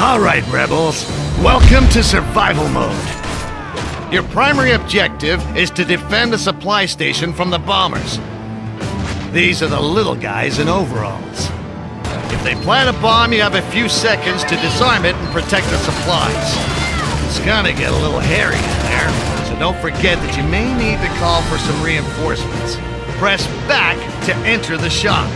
Alright, Rebels. Welcome to survival mode. Your primary objective is to defend the supply station from the bombers. These are the little guys in overalls. If they plant a bomb, you have a few seconds to disarm it and protect the supplies. It's gonna get a little hairy in there, so don't forget that you may need to call for some reinforcements. Press back to enter the shop.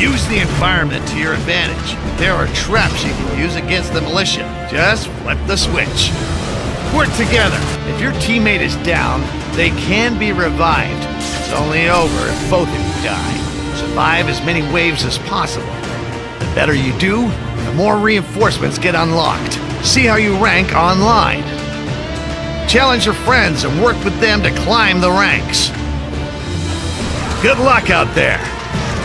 Use the environment to your advantage. There are traps you can use against the militia. Just flip the switch. Work together. If your teammate is down, they can be revived. It's only over if both of you die. Survive as many waves as possible. The better you do, the more reinforcements get unlocked. See how you rank online. Challenge your friends and work with them to climb the ranks. Good luck out there.